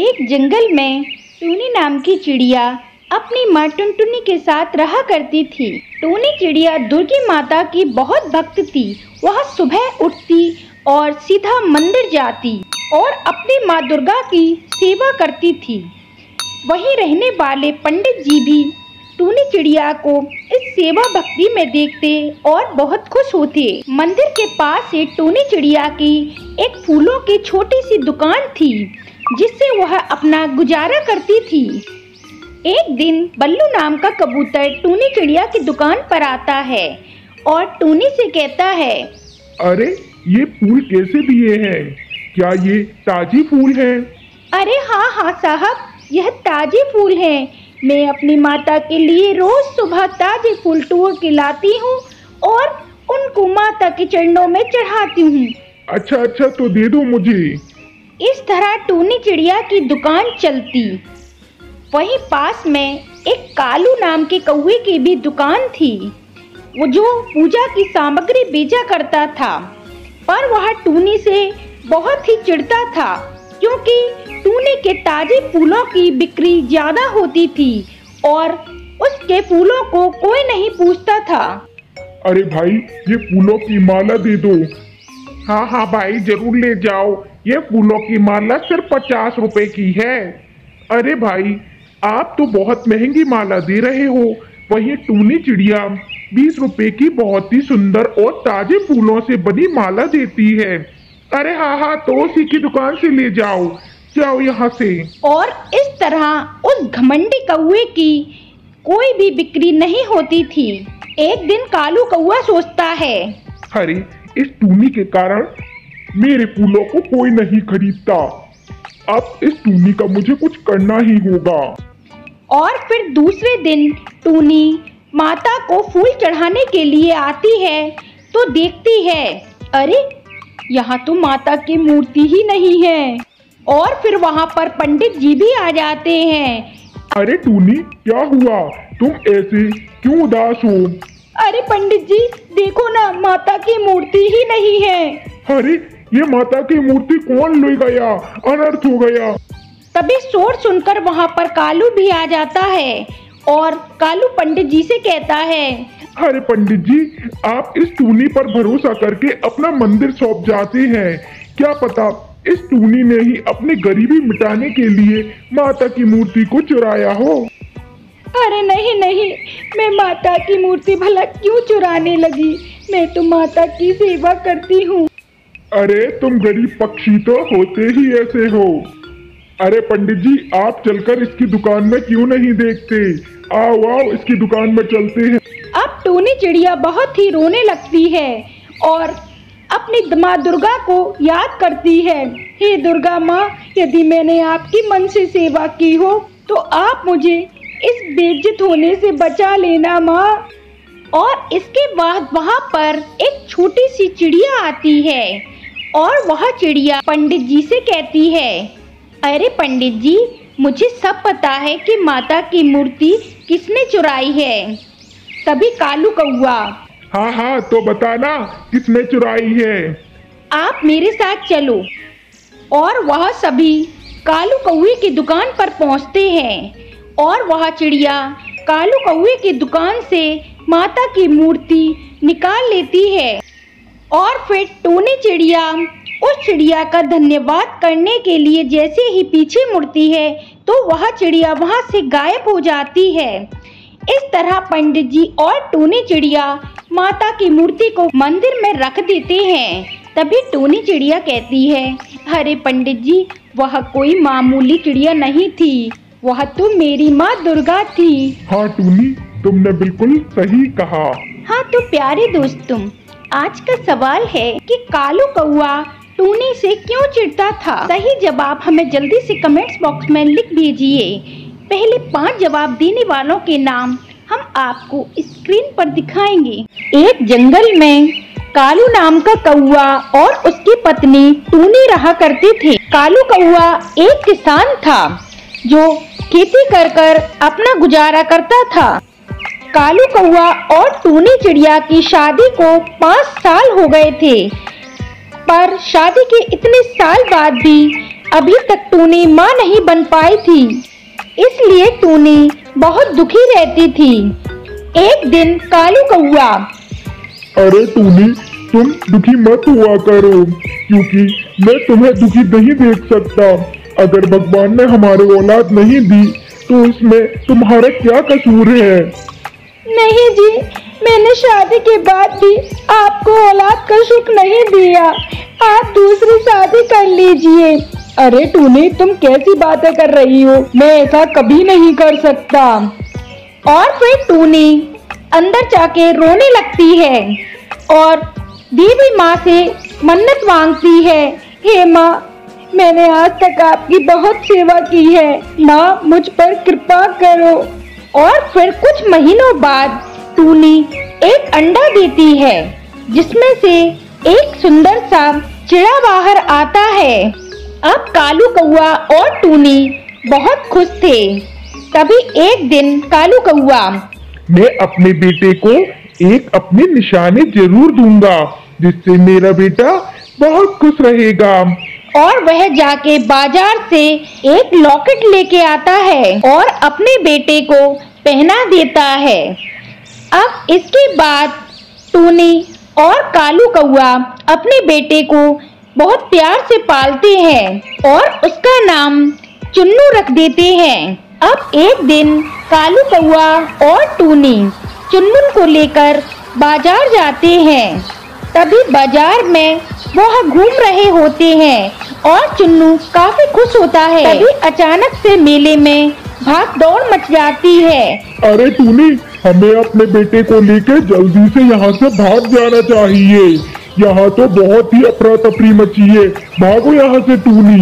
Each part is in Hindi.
एक जंगल में टूनी नाम की चिड़िया अपनी माँ टुनटुनी के साथ रहा करती थी। टूनी चिड़िया दुर्गी माता की बहुत भक्त थी। वह सुबह उठती और सीधा मंदिर जाती और अपनी माँ दुर्गा की सेवा करती थी। वहीं रहने वाले पंडित जी भी टूनी चिड़िया को इस सेवा भक्ति में देखते और बहुत खुश होते। मंदिर के पास से टूनी चिड़िया की एक फूलों की छोटी सी दुकान थी। जिससे वह अपना गुजारा करती थी। एक दिन बल्लू नाम का कबूतर टूनी चिड़िया की दुकान पर आता है और टूनी से कहता है अरे ये फूल कैसे दिए हैं? क्या ये ताजी फूल है? अरे हाँ हाँ साहब यह ताजे फूल हैं। मैं अपनी माता के लिए रोज सुबह ताजे फूल तोड़ के लाती हूँ और उनको माता के चरणों में चढ़ाती हूँ। अच्छा अच्छा तो दे दो मुझे। इस तरह टूनी चिड़िया की दुकान चलती। वहीं पास में एक कालू नाम के कौवे की भी दुकान थी। वो जो पूजा की सामग्री बेचा करता था, पर वह टूनी से बहुत ही चिढ़ता था, क्योंकि टूनी के ताजे फूलों की बिक्री ज़्यादा होती थी और उसके फूलों को कोई नहीं पूछता था। अरे भाई, ये फूलों की माला दे दो। हाँ हाँ भाई ज़रूर ले जाओ। ये फूलों की माला सिर्फ़ पचास रुपए की है। अरे भाई आप तो बहुत महँगी माला दे रहे हो। वही टूनी चिड़िया बीस रुपए की बहुत ही सुंदर और ताजे फूलों से बनी माला देती है। अरे हाँ हाँ तो उसी की दुकान से ले जाओ। जाओ यहाँ से। और इस तरह उस घमंडी कौए की कोई भी बिक्री नहीं होती थी। एक दिन कालू कौआ सोचता है अरे इस टूनी के कारण मेरे फूलों को कोई नहीं खरीदता। अब इस टूनी का मुझे कुछ करना ही होगा। और फिर दूसरे दिन टूनी माता को फूल चढ़ाने के लिए आती है तो देखती है अरे यहाँ तो माता की मूर्ति ही नहीं है। और फिर वहाँ पर पंडित जी भी आ जाते हैं। अरे टूनी क्या हुआ? तुम ऐसे क्यों उदास हो? अरे पंडित जी देखो ना माता की मूर्ति ही नहीं है। अरे ये माता की मूर्ति कौन ले गया? अनर्थ हो गया। तभी शोर सुनकर वहाँ पर कालू भी आ जाता है और कालू पंडित जी से कहता है अरे पंडित जी आप इस टूनी पर भरोसा करके अपना मंदिर सौंप जाते हैं। क्या पता इस टूनी ने ही अपनी गरीबी मिटाने के लिए माता की मूर्ति को चुराया हो। अरे नहीं नहीं। मैं माता की मूर्ति भला क्यों चुराने लगी? मैं तो माता की सेवा करती हूँ। अरे तुम गरीब पक्षी तो होते ही ऐसे हो। अरे पंडित जी आप चलकर इसकी दुकान में क्यों नहीं देखते? आओ आओ इसकी दुकान में चलते हैं। अब टोनी चिड़िया बहुत ही रोने लगती है और अपनी माँ दुर्गा को याद करती है। हे दुर्गा माँ यदि मैंने आपकी मन से सेवा की हो तो आप मुझे इस बेइज्जत होने से बचा लेना माँ। और इसके बाद वहाँ पर एक छोटी सी चिड़िया आती है। और वह चिड़िया पंडित जी से कहती है अरे पंडित जी मुझे सब पता है कि माता की मूर्ति किसने चुराई है। तभी कालू कौआ हाँ हाँ तो बताना किसने चुराई है। आप मेरे साथ चलो। और वह सभी कालू कौए की दुकान पर पहुँचते हैं। और वह चिड़िया कालू कौए की दुकान से माता की मूर्ति निकाल लेती है। और फिर टोनी चिड़िया उस चिड़िया का धन्यवाद करने के लिए जैसे ही पीछे मुड़ती है तो वह चिड़िया वहाँ से गायब हो जाती है। इस तरह पंडित जी और टोनी चिड़िया माता की मूर्ति को मंदिर में रख देते हैं। तभी टोनी चिड़िया कहती है, अरे पंडित जी, वह कोई मामूली चिड़िया नहीं थी। वह तो मेरी माँ दुर्गा थी। हाँ टूनी तुमने बिल्कुल सही कहा। हाँ तो प्यारे दोस्त तुम आज का सवाल है कि कालू कौआ टूनी से क्यों चिढ़ता था? सही जवाब हमें जल्दी से कमेंट्स बॉक्स में लिख भेजिए पहले पाँच जवाब देने वालों के नाम हम आपको स्क्रीन पर दिखाएँगे। एक जंगल में कालू नाम का कौआ और उसकी पत्नी टूनी रहा करते थे। कालू कौआ एक किसान था जो खेती कर कर अपना गुजारा करता था। कालू कौआ और टूनी चिड़िया की शादी को पाँच साल हो गए थे। पर शादी के इतने साल बाद भी अभी तक टूनी माँ नहीं बन पाई थी। इसलिए टूनी बहुत दुखी रहती थी। एक दिन कालू कौआ अरे टूनी, तुम दुखी मत हुआ करो, क्योंकि मैं तुम्हें दुखी नहीं देख सकता। अगर भगवान ने हमारे औलाद नहीं दी तो इसमें तुम्हारा क्या कसूर है? नहीं जी, मैंने शादी के बाद भी आपको औलाद का सुख नहीं दिया। आप दूसरी शादी कर लीजिए। अरे टूनी, तुम कैसी बातें कर रही हो? मैं ऐसा कभी नहीं कर सकता। और फिर टूनी, अंदर जाके रोने लगती है और दीदी माँ से मन्नत मांगती है, हे माँ मैंने आज तक आपकी बहुत सेवा की है। माँ मुझ पर कृपा करो। और फिर कुछ महीनों बाद टूनी एक अंडा देती है, जिसमें से एक सुंदर सा चिड़ा बाहर आता है। अब कालू कौआ और टूनी बहुत खुश थे। तभी एक दिन कालू कौआ मैं अपने बेटे को एक अपनी निशानी ज़रूर दूँगा, जिससे मेरा बेटा बहुत खुश रहेगा। और वह जाके बाज़ार से एक लॉकेट लेके आता है और अपने बेटे को पहना देता है। अब इसके बाद टूनी और कालू कौआ अपने बेटे को बहुत प्यार से पालते हैं और उसका नाम चुन्नू रख देते हैं। अब एक दिन कालू कौआ और टूनी चुनमुन को लेकर बाज़ार जाते हैं। तभी बाज़ार में वह घूम रहे होते हैं और चुन्नू काफ़ी खुश होता है। तभी अचानक से मेले में भाग दौड़ मच जाती है। अरे टूनी हमें अपने बेटे को लेकर जल्दी से यहाँ से भाग जाना चाहिए। यहाँ तो बहुत ही अफरा तफरी मची है। भागो यहाँ से टूनी।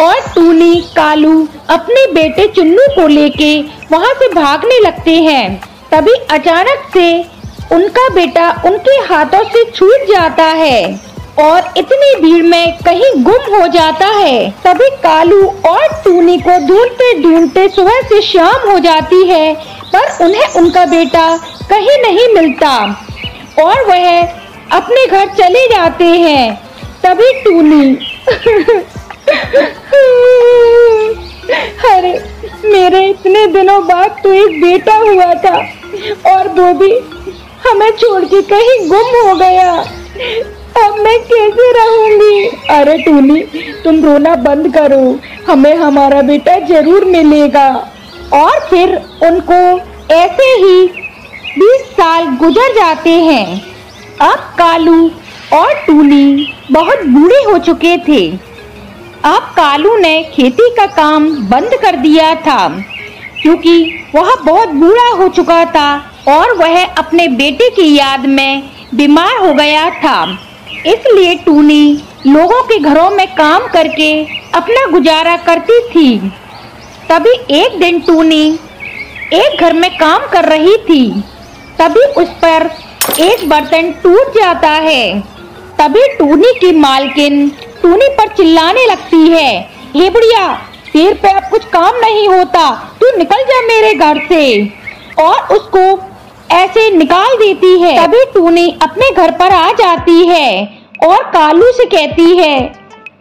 और टूनी कालू अपने बेटे चुन्नू को लेके वहाँ से भागने लगते हैं। तभी अचानक से उनका बेटा उनके हाथों से छूट जाता है। और इतनी भीड़ में कहीं गुम हो जाता है। तभी कालू और टूनी को ढूंढते ढूंढते सुबह से शाम हो जाती है, पर उन्हें उनका बेटा कहीं नहीं मिलता। और वह अपने घर चले जाते हैं। तभी टूनी अरे, मेरे इतने दिनों बाद तो एक बेटा हुआ था, और वो भी हमें छोड़ के कहीं गुम हो गया। अब मैं कैसे रहूँगी? अरे टूनी तुम रोना बंद करो। हमें हमारा बेटा ज़रूर मिलेगा। और फिर उनको ऐसे ही बीस साल गुजर जाते हैं। अब कालू और टूनी बहुत बूढ़े हो चुके थे। अब कालू ने खेती का काम बंद कर दिया था, क्योंकि वह बहुत बूढ़ा हो चुका था और वह अपने बेटे की याद में बीमार हो गया था। इसलिए टूनी लोगों के घरों में काम करके अपना गुजारा करती थी। तभी एक दिन टूनी एक घर में काम कर रही थी। तभी उस पर एक बर्तन टूट जाता है। तभी टूनी की मालकिन टूनी पर चिल्लाने लगती है, हे बुढ़िया तेर पे अब कुछ काम नहीं होता। तू निकल जा मेरे घर से। और उसको ऐसे निकाल देती है। तभी टूनी अपने घर पर आ जाती है और कालू से कहती है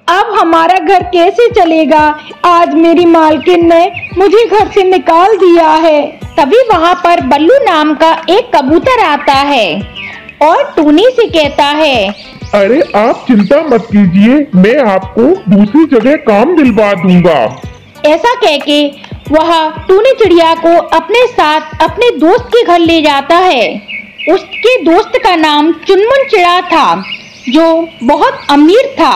अब हमारा घर कैसे चलेगा? आज मेरी मालकिन ने मुझे घर से निकाल दिया है। तभी वहाँ पर बल्लू नाम का एक कबूतर आता है और टूनी से कहता है अरे आप चिंता मत कीजिए मैं आपको दूसरी जगह काम दिलवा दूँगा। ऐसा कह के वह टूनी चिड़िया को अपने साथ अपने दोस्त के घर ले जाता है। उसके दोस्त का नाम चुनमुन चिड़ा था, जो बहुत अमीर था।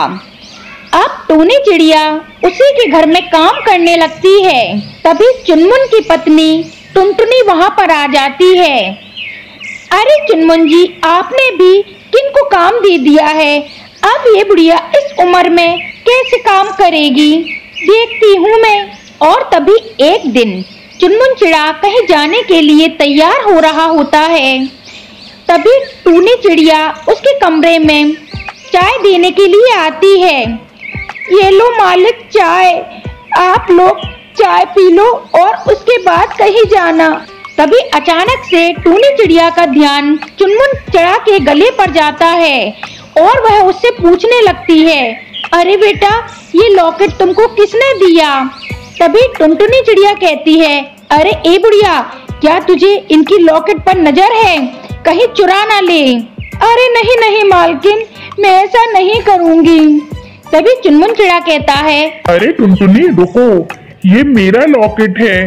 अब टूनी चिड़िया उसी के घर में काम करने लगती है। तभी चुनमुन की पत्नी टुनटुनी वहाँ पर आ जाती है। अरे चुनमुन जी, आपने भी किनको काम दे दिया है? अब ये बुढ़िया इस उम्र में कैसे काम करेगी? देखती हूँ मैं। और तभी एक दिन चुनमुन चिड़ा कहीं जाने के लिए तैयार हो रहा होता है। तभी टूनी चिड़िया उसके कमरे में चाय देने के लिए आती है। ये लो मालिक चाय, आप लोग चाय पी लो और उसके बाद कहीं जाना। तभी अचानक से टूनी चिड़िया का ध्यान चुनमुन चढ़ा के गले पर जाता है और वह उससे पूछने लगती है, अरे बेटा, ये लॉकेट तुमको किसने दिया? तभी टुनटुनी चिड़िया कहती है अरे ए बुढ़िया क्या तुझे इनकी लॉकेट पर नज़र है? कहीं चुरा ना ले। अरे नहीं नहीं मालकिन मैं ऐसा नहीं करूँगी। तभी चुनमुन चिड़ा कहता है अरे टुनटुनी रुको ये मेरा लॉकेट है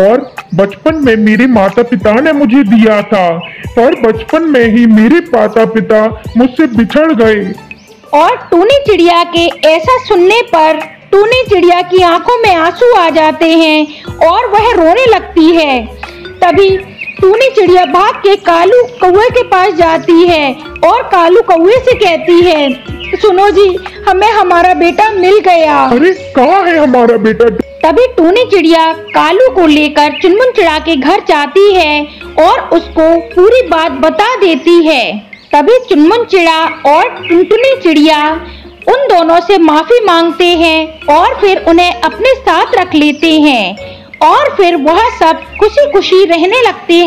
और बचपन में मेरे माता पिता ने मुझे दिया था पर बचपन में ही मेरे माता पिता मुझसे बिछड़ गए। और टूनी चिड़िया के ऐसा सुनने पर टूनी चिड़िया की आँखों में आँसू आ जाते हैं और वह रोने लगती है। तभी टूनी चिड़िया भाग के कालू कौए के पास जाती है और कालू कौए से कहती है सुनो जी हमें हमारा बेटा मिल गया। अरे कहाँ है हमारा बेटा? तभी टूनी चिड़िया कालू को लेकर चुनमुन चिड़ा के घर जाती है और उसको पूरी बात बता देती है। तभी चुनमुन चिड़ा और टुनटुनी चिड़िया उन दोनों से माफ़ी मांगते हैं और फिर उन्हें अपने साथ रख लेते हैं। और फिर वह सब खुशी खुशी रहने लगते हैं